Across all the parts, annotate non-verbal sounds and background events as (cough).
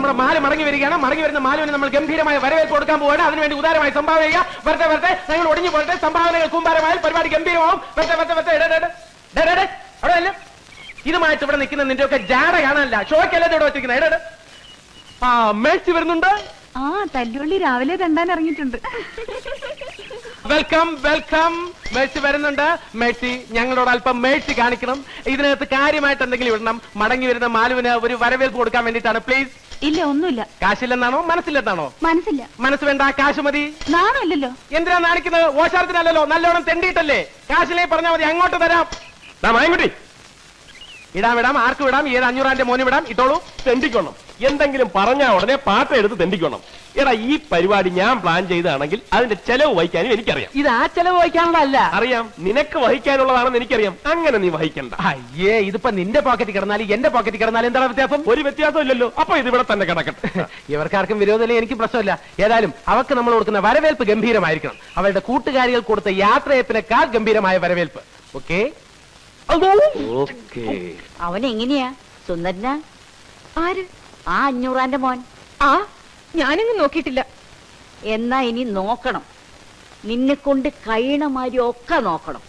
നമ്മുടെ മാൽ മടങ്ങി വരികയാണ്. മടങ്ങി വരുന്ന മാലുവിന് നമ്മൾ ഗംഭീരമായ വരവേൽപ്പ് കൊടുക്കാൻ പോവുകയാണ്. അതിനുവേണ്ടി ഉദാരമായി സംഭാവന ചെയ്യുക. വെറുതെ വെറുതെ ഞങ്ങൾ ഒടിഞ്ഞു പോലത്തെ സംഭാവനകൾ കൂമ്പാരമായാൽ പരിപാടി ഗംഭീരമാവും. വെറുതെ വെറുതെ വെറുതെ. അവിടെ അല്ല ഇതുമായിട്ട് ഇവിടെ നിൽക്കുന്ന നിന്റെ ഒക്കെ ജാട കാണാനല്ല ഷോക്കല്ലേ ഇവിടെ വെച്ചിരിക്കുന്നത്? ഇട, ഇട. ആ മേഴ്സി വരുന്നുണ്ട്. ആ തല്ലുള്ളി രാവിലെ തണ്ടാൻ ഇറങ്ങിയിട്ടുണ്ട്. Welcome welcome. മേഴ്സി വരുന്നുണ്ട്. മേഴ്സി ഞങ്ങളോട് അല്പം മേഴ്സി കാണിക്കണം. ഇതിനകത്ത് കാര്യമായിട്ട് എന്തെങ്കിലും ഇടണം. മടങ്ങി വരുന്ന മാലുവിന് ഒരു വരവേൽപ്പ് കൊടുക്കാൻ വേണ്ടിയിട്ടാണ്. പ്ലീസ് ഇല്ല ഒന്നുമില്ല. കാശില്ലെന്നാണോ? മനസ്സില്ലെന്നാണോ? മനസ്സില്ല. മനസ്സ് വേണ്ട കാശ് മതി? നാണല്ലോ എന്തിനാ നാണിക്കുന്നത്? ഓശാരത്തിനല്ലല്ലോ നല്ലോണം തെണ്ടിയിട്ടല്ലേ. കാശിലേ പറഞ്ഞാൽ മതി അങ്ങോട്ട് തരാം. മായൻകുട്ടി. ഇടാം ഇടാം ആർക്ക് വിടാം? ഏത് അഞ്ഞൂറാന്റെ മോനും വിടാം? ഇട്ടോളൂ തെണ്ടിക്കണം എന്തെങ്കിലും പറഞ്ഞാ ഉടനെ പാട്ട എടുത്ത് തെണ്ടിക്കണം എടാ ഈ പരിപാടി ഞാൻ പ്ലാൻ ചെയ്താണെങ്കിൽ അതിന്റെ ചെലവ് വഹിക്കാനും എനിക്കറിയാം. ഇത് ആ ചെലവ് വഹിക്കാനുള്ളതല്ല. അറിയാം നിനക്ക് വഹിക്കാനുള്ളതാണെന്ന് എനിക്കറിയാം. അങ്ങനെ നീ വഹിക്കണ്ട. അയ്യേ ഇതിപ്പോ നിന്റെ പോക്കറ്റിൽ കിടന്നാലും എന്റെ പോക്കറ്റിൽ കിടന്നാലും എന്താണ് വ്യത്യാസം? ഒരു വ്യത്യാസം ഇല്ലല്ലോ അപ്പൊ ഇതിവിടെ ഇവിടെ തന്നെ കിടക്കട്ടെ. (laughs) ഇവർക്കാർക്കും വിരോധമില്ല എനിക്ക് പ്രശ്നമില്ല. ഏതായാലും അവർക്ക് നമ്മൾ കൊടുക്കുന്ന വരവേൽപ്പ് ഗംഭീരമായിരിക്കണം. അവരുടെ കൂട്ടുകാരികൾ കൊടുത്ത യാത്രയപ്പിനേക്കാൾ ഗംഭീരമായ വരവേൽപ്പ്. ഓക്കെ? ഓക്കേ. അവൻ എങ്ങനെയാ സുന്ദരനാ? ആര്? ആ അഞ്ഞൂറാന്റെ മോൻ. ആ? ഞാനങ്ങ് നോക്കിയിട്ടില്ല. എന്നാ ഇനി നോക്കണം. നിന്നെ കൊണ്ട് കഴിയണമാരി ഒക്കെ നോക്കണം.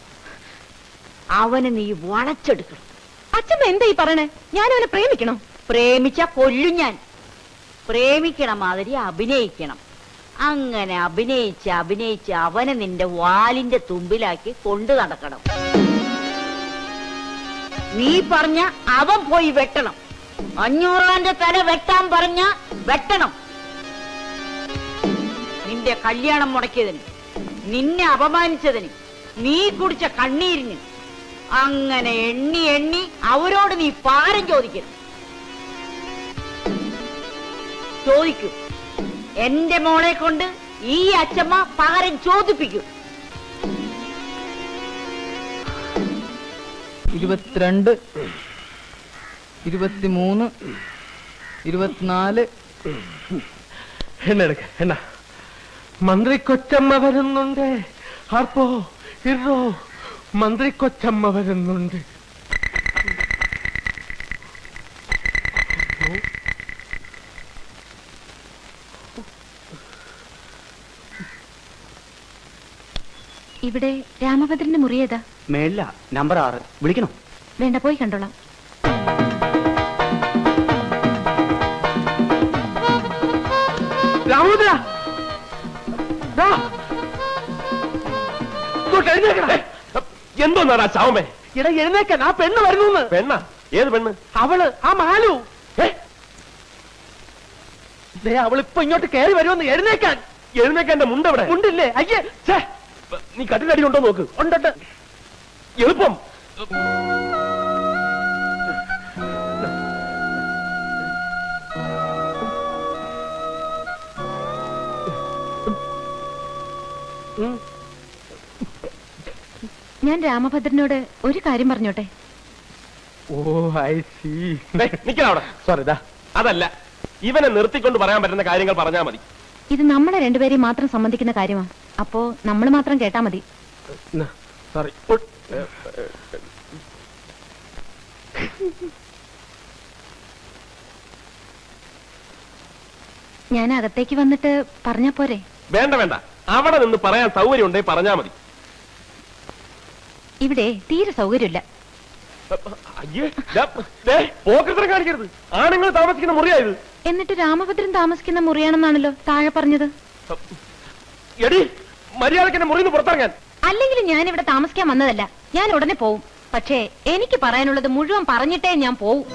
അവനെ നീ വളച്ചെടുക്കണം. അച്ഛമ്മ എന്താ ഈ പറയണേ? ഞാൻ അവനെ പ്രേമിക്കണം? പ്രേമിച്ച കൊല്ലും ഞാൻ. പ്രേമിക്കണ മാതിരി അഭിനയിക്കണം. അങ്ങനെ അഭിനയിച്ച് അഭിനയിച്ച് അവനെ നിന്റെ വാലിന്റെ തുമ്പിലാക്കി കൊണ്ടു നടക്കണം. നീ പറഞ്ഞ അവൻ പോയി വെട്ടണം. അഞ്ഞൂറാന്റെ തല വെട്ടാൻ പറഞ്ഞ വെട്ടണം. നിന്റെ കല്യാണം മുടക്കിയതിന് നിന്നെ അപമാനിച്ചതിന് നീ കുടിച്ച കണ്ണീരിന് അങ്ങനെ എണ്ണി എണ്ണി അവരോട് നീ പാരം ചോദിക്കരുത്. ചോദിക്കൂ എന്റെ മോളെ കൊണ്ട് ഈ അച്ഛമ്മ പാരം ചോദിപ്പിക്കും. ഇരുപത്തിരണ്ട് ഇരുപത്തിമൂന്ന് ഇരുപത്തിനാല്. എന്നെടുക്ക എണ്ണ. മന്ത്രി കൊച്ചമ്മ വരുന്നുണ്ട്. ആർപ്പോ? ഇറോ. മന്ത്രി കൊച്ചമ്മ വരുന്നുണ്ട്. ഇവിടെ രാമഭദ്രന്റെ മുറിയേതാ മേല മേളില. നമ്പർ ആറ്. വിളിക്കണം? വേണ്ട പോയി കണ്ടോളാം. എഴുന്നേക്കണേ. എന്തോന്നാടാ ചാവമേ? എടാ എഴുന്നേക്കാൻ ആ പെണ്ണ് വരുന്നു പെണ്ണ? ഏത് പെണ്ണ്? അവൾ ആ മാലു? ദേ അവളിപ്പോ ഇങ്ങോട്ട് കയറി വരുമെന്ന് എഴുന്നേക്കാൻ. എഴുന്നേക്കാൻ എന്റെ മുണ്ടെവിടെ ഉണ്ടില്ലേ അയ്യേ നീ കട്ടിലടി ഉണ്ടോ നോക്ക്. ഉണ്ടുണ്ട്. എളുപ്പം. ഞാൻ രാമഭദ്രനോട് ഒരു കാര്യം പറഞ്ഞോട്ടെ? ഓ ഐ സി സോറി ദാ. അതല്ല ഇവനെ നിർത്തിക്കൊണ്ട് പറയാൻ പറ്റുന്ന കാര്യങ്ങൾ പറഞ്ഞാൽ മതി. ഇത് നമ്മളെ രണ്ടുപേരെയും മാത്രം സംബന്ധിക്കുന്ന കാര്യമാ. അപ്പോ നമ്മൾ മാത്രം കേട്ടാ മതി. സോറി ഞാൻ അകത്തേക്ക് വന്നിട്ട് പറഞ്ഞാ പോരെ? വേണ്ട വേണ്ട. അവിടെ നിന്ന് പറയാൻ സൗകര്യം ഉണ്ടെങ്കിൽ പറഞ്ഞാ മതി. ഇവിടെ തീരെ സൗകര്യമില്ല. കാണിക്കരുത്. ആണുങ്ങൾ താമസിക്കുന്ന മുറിയായത്. എന്നിട്ട് രാമഭദ്രൻ താമസിക്കുന്ന മുറിയാണെന്നാണല്ലോ താഴെ പറഞ്ഞത്. എടി മര്യാദയ്ക്ക് എന്നെ മുറിന്ന് പുറത്തിറങ്ങാൻ. അല്ലെങ്കിലും ഞാൻ ഇവിടെ താമസിക്കാൻ വന്നതല്ല. ഞാൻ ഉടനെ പോവും. പക്ഷേ എനിക്ക് പറയാനുള്ളത് മുഴുവൻ പറഞ്ഞിട്ടേ ഞാൻ പോവും.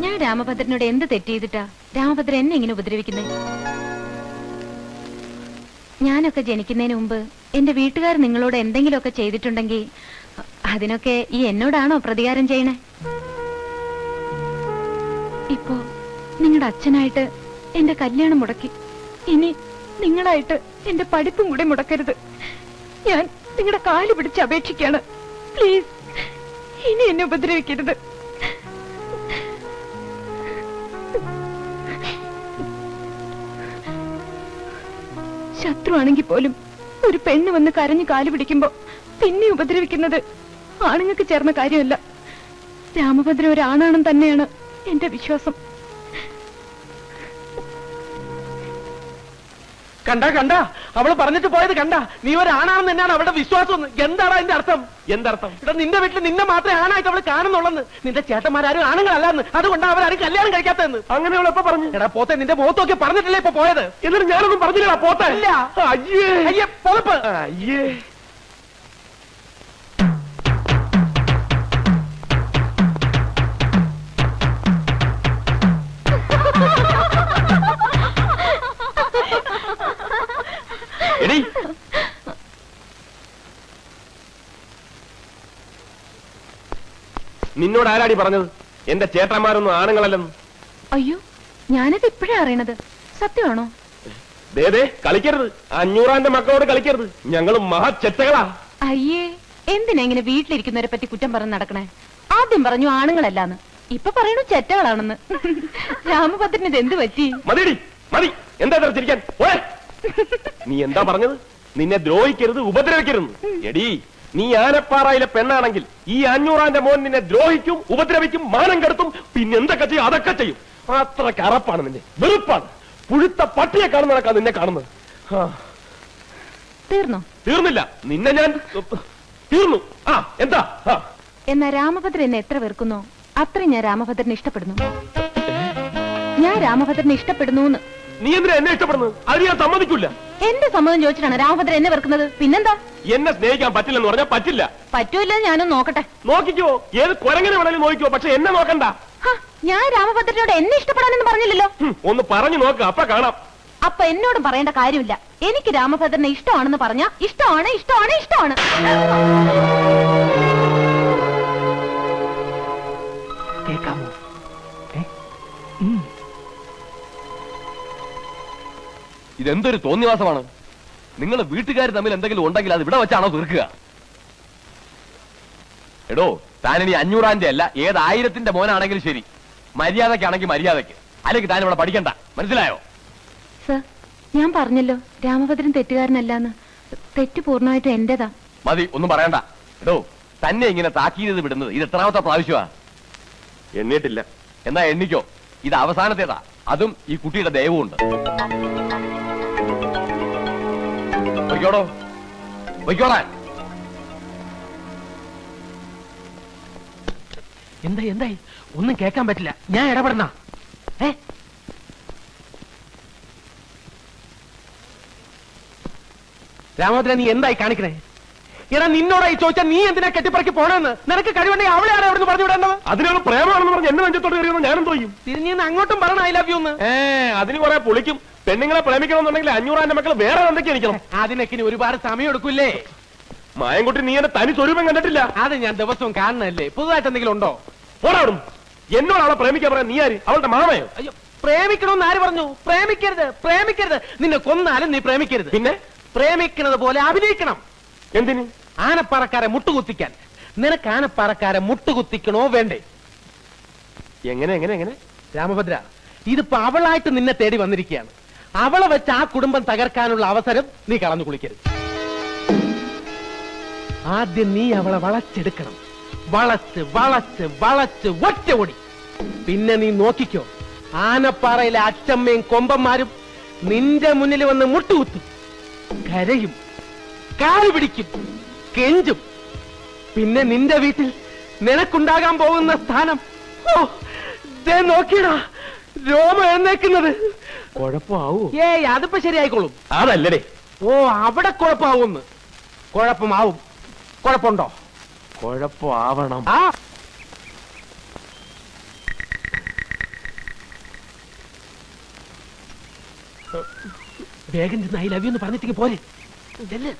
ഞാൻ രാമഭദ്രനോട് എന്ത് തെറ്റ് ചെയ്തിട്ടാ രാമഭദ്രൻ എന്നെ ഇങ്ങനെ ഉപദ്രവിക്കുന്നത് ഞാനൊക്കെ ജനിക്കുന്നതിന് മുമ്പ് എന്റെ വീട്ടുകാർ നിങ്ങളോട് എന്തെങ്കിലുമൊക്കെ ചെയ്തിട്ടുണ്ടെങ്കിൽ അതിനൊക്കെ ഈ എന്നോടാണോ പ്രതികാരം ചെയ്യണേ? ഇപ്പോ നിങ്ങളുടെ അച്ഛനായിട്ട് എന്റെ കല്യാണം മുടക്കി. ഇനി നിങ്ങളായിട്ട് എന്റെ പഠിപ്പും കൂടെ മുടക്കരുത്. ഞാൻ നിങ്ങളുടെ കാൽ പിടിച്ച് അപേക്ഷിക്കാണ്. പ്ലീസ് ഇനി എന്നെ ഉപദ്രവിക്കരുത്. ശത്രുവാണെങ്കിൽ പോലും ഒരു പെണ്ണ് വന്ന് കരഞ്ഞു കാൽ പിടിക്കുമ്പോ പിന്നെ ഉപദ്രവിക്കുന്നത് ആണുങ്ങൾക്ക് ചേർന്ന കാര്യമല്ല. രാമഭദ്രൻ ഒരാണാണെന്ന് തന്നെയാണ് എന്റെ വിശ്വാസം. കണ്ട കണ്ടാ. അവൾ പറഞ്ഞിട്ട് പോയത് കണ്ടാ. നീ ഒരാണാണെന്ന് തന്നെയാണ് അവളുടെ വിശ്വാസം. എന്താണ് അതിന്റെ അർത്ഥം? എന്തർത്ഥം? ഇവിടെ നിന്റെ വീട്ടിൽ നിന്നെ മാത്രമേ ആണായിട്ട് അവൾ കാണുന്നുള്ളെന്ന്. നിന്റെ ചേട്ടന്മാരും ആണുങ്ങളല്ലെന്ന്. അതുകൊണ്ടാണ് അവരാരും കല്യാണം കഴിക്കാത്തതെന്ന്. അങ്ങനെ അവൾ എപ്പോ പറഞ്ഞു? എടാ പോത്തെ നിന്റെ മുഖത്തൊക്കെ പറഞ്ഞിട്ടില്ലേ ഇപ്പൊ പോയത്? എന്നിട്ട് ഞാനൊന്നും പറഞ്ഞില്ല പോത്തെ. ഇല്ല. അയ്യേ. അയ്യേ പൊതപ്പ്. അയ്യേ. നിന്നോട് ആരാടി പറഞ്ഞത്? എന്റെ ചേട്ടന്മാരൊന്നും ആണുങ്ങളല്ലെന്ന്. അയ്യോ ഞാനത് ഇപ്പോഴാ അറിയണത്. സത്യമാണോ? ദേ ദേ കളിക്കരുത്. അഞ്ഞൂറാന്റെ മക്കളോട് കളിക്കരുത്. ഞങ്ങളും മഹാചെറ്റകളാ. അയ്യേ എന്തിനാ ഇങ്ങനെ വീട്ടിലിരിക്കുന്നവരെ പറ്റി കുറ്റം പറഞ്ഞ് നടക്കണേ? ആദ്യം പറഞ്ഞു ആണുങ്ങളല്ലാന്ന്. ഇപ്പൊ പറയണു ചെറ്റകളാണെന്ന്. രാമഭദ്രന് ഇത് എന്ത് പറ്റി? മതിടി മതി. എന്താ തിരിച്ചിരിക്കാൻ നീ എന്താ പറഞ്ഞത്? നിന്നെ ദ്രോഹിക്കരുത് ഉപദ്രവിക്കരുത്. എടി നീ ആനപ്പാറയിലെ പെണ്ണാണെങ്കിൽ ഈ അഞ്ഞൂറാന്റെ മോൻ നിന്നെ ദ്രോഹിക്കും ഉപദ്രവിക്കും മാനം കെടുത്തും. പിന്നെ എന്തൊക്കെ ചെയ്യും? അതൊക്കെ ചെയ്യും. അത്ര കറപ്പാണ് നിന്നെ. വെറുപ്പാണ്. പുഴുത്ത പട്ടിയെ കാണുന്ന കണക്കാ നിന്നെ കാണുന്നത്. തീർന്നോ? തീർന്നില്ല. നിന്നെ ഞാൻ തീർന്നു. ആ എന്താ? എന്നാ രാമഭദ്രൻ എന്നെ എത്ര വെറുക്കുന്നോ? അത്രയും ഞാൻ രാമഭദ്രനെ ഇഷ്ടപ്പെടുന്നു. ഞാൻ രാമഭദ്രനെ ഇഷ്ടപ്പെടുന്നു നീ എന്തിനാ എന്നെ ഇഷ്ടപ്പെടുന്നത്? അത് ഞാൻ സമ്മതിക്കില്ല എന്റെ സമ്മതം ചോദിച്ചിട്ടാണ് രാമഭദ്രൻ എന്നെ വെറുക്കുന്നത്. പിന്നെന്താ? എന്നെ സ്നേഹിക്കാൻ പറ്റില്ലെന്ന് പറഞ്ഞാൽ പറ്റില്ല. പറ്റൂല്ല ഞാനും നോക്കട്ടെ. നോക്കിക്കോ. ഏത് കുരങ്ങനെ വേണേലും നോക്കിക്കോ പക്ഷെ എന്നെ നോക്കണ്ട. ഞാൻ രാമഭദ്രനോട് എന്നെ ഇഷ്ടപ്പെടാനെന്ന് പറഞ്ഞില്ലല്ലോ. ഒന്ന് പറഞ്ഞു നോക്ക് അപ്പൊ കാണാം. അപ്പൊ എന്നോടും പറയേണ്ട കാര്യമില്ല. എനിക്ക് രാമഭദ്രനെ ഇഷ്ടമാണെന്ന് പറഞ്ഞ ഇഷ്ടമാണ് ഇഷ്ടമാണ് ഇഷ്ടമാണ്. കേക്കാമോ? ഇതെന്തൊരു തോന്നിവാസമാണ്? നിങ്ങൾ വീട്ടുകാർ തമ്മിൽ എന്തെങ്കിലും ഉണ്ടെങ്കിൽ അത് ഇവിടെ വെച്ചാണോ തീർക്കുക? എടോ താനിനി അഞ്ഞൂറാന്റെ അല്ല ഏത് ആയിരത്തിന്റെ മോനാണെങ്കിലും ശരി. മര്യാദക്കാണെങ്കിൽ മര്യാദയ്ക്ക് അല്ലെങ്കിൽ താൻ ഇവിടെ പഠിക്കണ്ട. മനസ്സിലായോ? സർ ഞാൻ പറഞ്ഞല്ലോ രാമഭദ്രൻ തെറ്റുകാരനല്ലാന്ന്. തെറ്റ് പൂർണമായിട്ട് എന്റേതാ. മതി ഒന്നും പറയണ്ട. എടോ തന്നെ ഇങ്ങനെ താക്കീത് വിടുന്നത് ഇത് എത്രാമത്തെ പ്രാവശ്യമാ? എണ്ണിട്ടില്ല എന്നാ എണ്ണിക്കോ. ഇത് അവസാനത്തേതാ. അതും ഈ കുട്ടിയുടെ ദയവുമുണ്ട്. പൊയ്ക്കോടോ പൊയ്ക്കോളാൻ എന്തായി എന്തായി? ഒന്നും കേൾക്കാൻ പറ്റില്ല. ഞാൻ ഇടപെടണ? ഏ? രാമോദ്ര നീ എന്തായി കാണിക്കണേ? എടാ നിന്നോടായി ചോദിച്ചാൽ നീ എന്തിനാ കെട്ടിപ്പറക്കി പോണെന്ന്? നിനക്ക് കഴിവുണ്ടെങ്കിൽ അവളെ ആരാ അവിടെ പറഞ്ഞു വിടേണ്ടത്. അതിനാണ് പ്രേമാണെന്ന് പറഞ്ഞ് എന്നെ നെഞ്ചത്തോട് കയറിയെന്ന് ഞാനും തോന്നും തിരിഞ്ഞു അങ്ങോട്ടും പറയണ ഐ ലവ് യു എന്ന്. ഏ അതിന് കുറെ പൊളിക്കും. പെണ്ണുങ്ങളെ പ്രേമിക്കണമെന്നുണ്ടെങ്കിൽ അഞ്ഞൂറാന്റെ മക്കൾ വേറെ എന്തൊക്കെ എനിക്കണം അതിനൊക്കെ ഇനി ഒരുപാട് സമയം എടുക്കൂലേ മായൻകുട്ടി നീ എന്റെ തനി സ്വരൂപം കണ്ടിട്ടില്ല. അത് ഞാൻ ദിവസവും കാണണല്ലേ പുതുതായിട്ട് എന്തെങ്കിലും ഉണ്ടോ? പോടാടും എന്നോട് അവളെ പ്രേമിക്കാൻ പറയാൻ നീ ആര്? അവളുടെ മാമയോ? അയ്യോ പ്രേമിക്കണമെന്ന് ആര് പറഞ്ഞു? പ്രേമിക്കരുത് പ്രേമിക്കരുത്. നിന്നെ കൊന്നാലും നീ പ്രേമിക്കരുത്. പിന്നെ? പ്രേമിക്കുന്നത് പോലെ അഭിനയിക്കണം. എന്തിന്? ആനപ്പാറക്കാരെ മുട്ടുകുത്തിക്കാൻ. നിനക്ക് ആനപ്പാറക്കാരെ മുട്ടുകുത്തിക്കണോ വേണ്ടേ? എങ്ങനെ എങ്ങനെ എങ്ങനെ? രാമഭദ്ര ഇതിപ്പോ അവളായിട്ട് നിന്നെ തേടി വന്നിരിക്കുകയാണ്. അവളെ വെച്ച് ആ കുടുംബം തകർക്കാനുള്ള അവസരം നീ കളഞ്ഞു കുളിക്കരുത്. ആദ്യം നീ അവളെ വളച്ചെടുക്കണം. വളച്ച് വളച്ച് വളച്ച് ഒറ്റ ഓടി പിന്നെ നീ നോക്കിക്കോ. ആനപ്പാറയിലെ അച്ചമ്മയും കൊമ്പന്മാരും നിന്റെ മുന്നിൽ വന്ന് മുട്ടുകുത്തും. കരയും കാൽ പിടിക്കും കെഞ്ചും. പിന്നെ നിന്റെ വീട്ടിൽ നിനക്കുണ്ടാകാൻ പോകുന്ന സ്ഥാനം. ഓ ദേ നോക്കിയടാ. രോമ എഴുന്നേക്കുന്നത്. കുഴപ്പമാവൂ? ഏയ് അതിപ്പോ ശരിയായിക്കോളും. അതല്ലേ ഓ അവിടെ കുഴപ്പമാവുമെന്ന് കുഴപ്പമാവും. കുഴപ്പമുണ്ടോ? കുഴപ്പമാവണം. ആ. വേഗം ചെന്ന് ഐ ലവ് യു എന്ന് പറഞ്ഞിട്ടേക്ക് പോരെ. ചെല്ല്.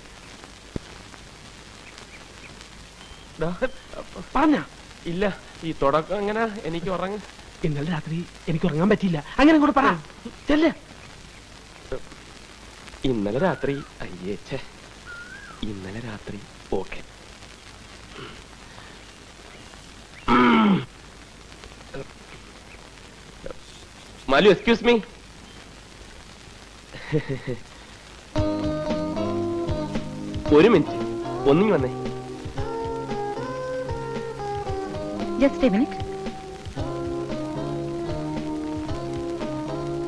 പറഞ്ഞ. ഇല്ല ഈ തുടക്കം എങ്ങനെ? എനിക്ക് ഉറങ്ങ. ഇന്നലെ രാത്രി എനിക്ക് ഉറങ്ങാൻ പറ്റിയില്ല. അങ്ങനെ കൂടെ പറ. ചെല്ല്. ഇന്നലെ രാത്രി അയ്യേ ഛേ. ഇന്നലെ രാത്രി ഓക്കെ. മാലു എക്സ്ക്യൂസ് മീ ഒരു മിനിറ്റ്. ഒന്നിങ്ങി വന്നേ. ജസ്റ്റ് എ മിനിറ്റ്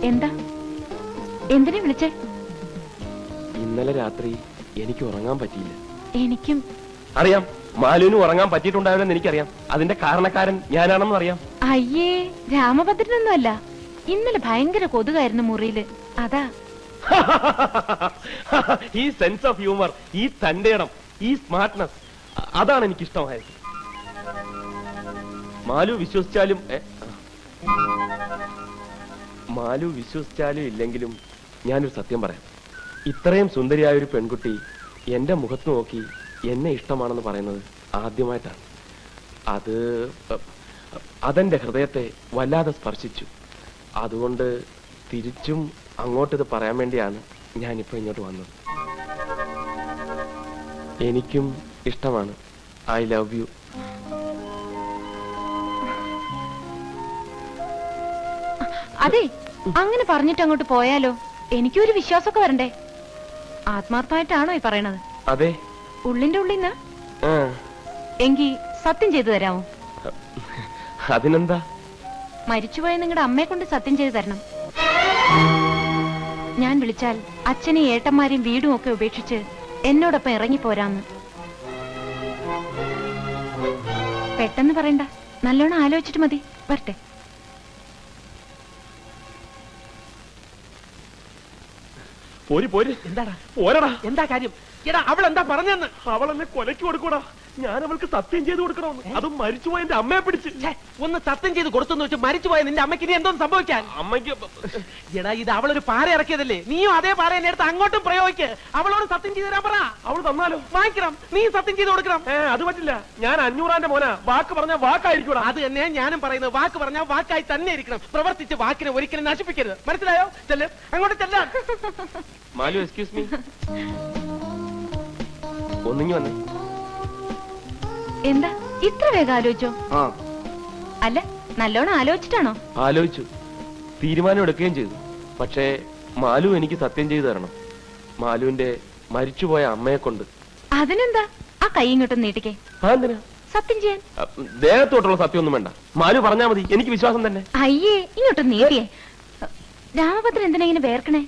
എന്താ? എന്തിനെ വിളിച്ചേ? ഇന്നലെ രാത്രി എനിക്ക് ഉറങ്ങാൻ പറ്റിയില്ല. എനിക്കും. അറിയാം മാലുവിന് ഉറങ്ങാൻ പറ്റിയിട്ടുണ്ടാവില്ലെന്ന് എനിക്കറിയാം. അതിന്റെ കാരണക്കാരൻ ഞാനാണെന്നും അറിയാം. അയ്യേ രാമഭദ്രനൊന്നുമല്ല. ഇന്നലെ ഭയങ്കര കൊതുകായിരുന്നു മുറിയിൽ. അതാ. (laughs) ഈ സെൻസ് ഓഫ് ഹ്യൂമർ ഈ തന്റെ ഈ സ്മാർട്ട്നെസ് അതാണ് എനിക്ക് ഇഷ്ടമായത് മാലു വിശ്വസിച്ചാലും മാലു വിശ്വസിച്ചാലും ഇല്ലെങ്കിലും ഞാനൊരു സത്യം പറയാം. ഇത്രയും സുന്ദരിയായ ഒരു പെൺകുട്ടി എന്റെ മുഖത്ത് നോക്കി എന്നെ ഇഷ്ടമാണെന്ന് പറയുന്നത് ആദ്യമായിട്ടാണ്. അത് അതെന്റെ ഹൃദയത്തെ വല്ലാതെ സ്പർശിച്ചു. അതുകൊണ്ട് തിരിച്ചും അങ്ങോട്ടിത് പറയാൻ വേണ്ടിയാണ് ഞാനിപ്പോ ഇങ്ങോട്ട് വന്നത്. എനിക്കും ഇഷ്ടമാണ്. I love you. അതെ അങ്ങനെ പറഞ്ഞിട്ട് അങ്ങോട്ട് പോയാലോ? എനിക്കൊരു വിശ്വാസമൊക്കെ വരണ്ടേ? ആത്മാർത്ഥമായിട്ടാണോ ഈ പറയണത്? അതെ. ഉള്ളിന്റെ ഉള്ളിന്ന്? എങ്കി സത്യം ചെയ്തു തരാമോ? അതിനെന്താ? മരിച്ചുപോയ നിങ്ങളുടെ അമ്മയെ കൊണ്ട് സത്യം ചെയ്തു തരണം. ഞാൻ വിളിച്ചാൽ അച്ഛനെയും ഏട്ടന്മാരെയും വീടും ഒക്കെ ഉപേക്ഷിച്ച് എന്നോടൊപ്പം ഇറങ്ങിപ്പോരാന്ന് പെട്ടെന്ന് പറയണ്ട. നല്ലോണം ആലോചിച്ചിട്ട് മതി. വരട്ടെ. പോരി പോരി. എന്താടാ? പോരടാ. എന്താ കാര്യം? എടാ അവൾ എന്താ പറഞ്ഞെന്ന്? അവളെന്നെ കൊലക്ക് കൊടുക്കൂടാ. ഞാൻ അവൾക്ക് സത്യം ചെയ്ത് കൊടുക്കണമെന്ന്. അതും മരിച്ചുപോയ എന്റെ അമ്മയെ പിടിച്ച്. ഒന്ന് സത്യം ചെയ്ത് കൊടുത്തെന്ന് വെച്ച് മരിച്ചുപോയ നിന്റെ അമ്മയ്ക്ക് ഇനി എന്തോന്ന് സംഭവിക്കാൻ? അമ്മയ്ക്ക് എടാ ഇത് അവളൊരു പാറ ഇറക്കിയതല്ലേ? നീയും അതേ പാറ എന്നെ എടുത്ത് അങ്ങോട്ടും പ്രയോഗിക്ക്. അവളോട് സത്യം ചെയ്ത് തരാൻ പറ. അവൾ തന്നാലോ? വാങ്ങിക്കണം. നീ സത്യം ചെയ്ത് കൊടുക്കണം. ഏ അത് പറ്റില്ല. ഞാൻ അഞ്ഞൂറാന്റെ മോനാ. വാക്ക് പറഞ്ഞ വാക്കായിരിക്കും അത് തന്നെ ഞാനും പറയുന്നത്. വാക്ക് പറഞ്ഞ വാക്കായി തന്നെ ഇരിക്കണം. പ്രവർത്തിച്ച് വാക്കിനെ ഒരിക്കലും നശിപ്പിക്കരുത്. മനസ്സിലായോ? ചെല്ല്. അങ്ങോട്ട് ചെല്ലാൻ മാലു എക്സ്ക്യൂസ് മീ ഒന്നിങ്ങി വന്നേ. എന്താ? ഇത്ര വേഗം ആലോചിച്ചോ? ആ. അല്ല നല്ലോണം ആലോചിച്ചിട്ടാണോ? ആലോചിച്ചു. തീരുമാനം എടുക്കുകയും ചെയ്തു. പക്ഷേ മാലു എനിക്ക് സത്യം ചെയ്തു തരണം. മാലുവിന്റെ മരിച്ചുപോയ അമ്മയെ കൊണ്ട്. അതിനെന്താ? ആ കൈ ഇങ്ങോട്ടും നീട്ടിക്കേ. ആ എന്തിനാ? സത്യം ചെയ്യാൻ. ദേഹത്തോട്ടുള്ള ദേഹത്തോട്ടുള്ള സത്യമൊന്നും വേണ്ട. മാലു പറഞ്ഞാ മതി. എനിക്ക് വിശ്വാസം തന്നെ. അയ്യേ ഇങ്ങോട്ട് നീട്ടിയേ. രാമഭദ്രൻ എന്തിനാ ഇങ്ങനെ വേർക്കണേ?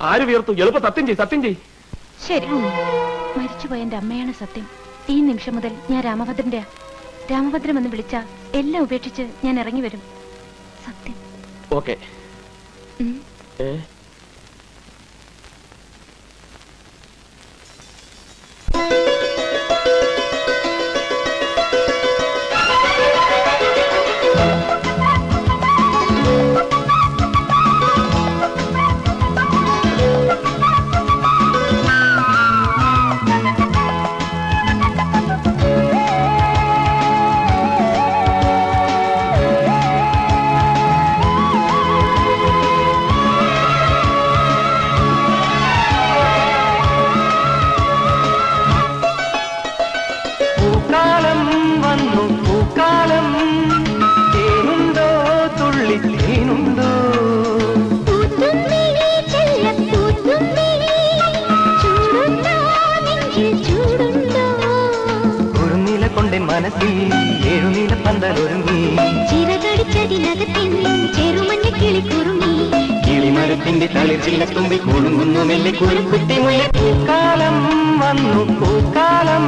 ആര് വീർത്തു എളുപ്പം സത്യം ചെയ് സത്യം ചെയ് ശരി. മരിച്ചുപോയ എന്റെ അമ്മയാണ് സത്യം. ഈ നിമിഷം മുതൽ ഞാൻ രാമഭദ്രന്റെ രാമഭദ്രം എന്ന് വിളിച്ച എല്ലാം ഉപേക്ഷിച്ച് ഞാൻ ഇറങ്ങി വരും. സത്യം. ഓക്കെ. ഏ? മനസ്സിൽ ഏഴുനില പന്തലൊരുങ്ങി. കിളിമരത്തിന്റെ തളിർച്ചില്ല തുമ്പി കുളുങ്ങുന്നു മെല്ലെ കുറുക്കുത്തി മുല്ല പൂക്കാലം വന്നു പൂക്കാലം.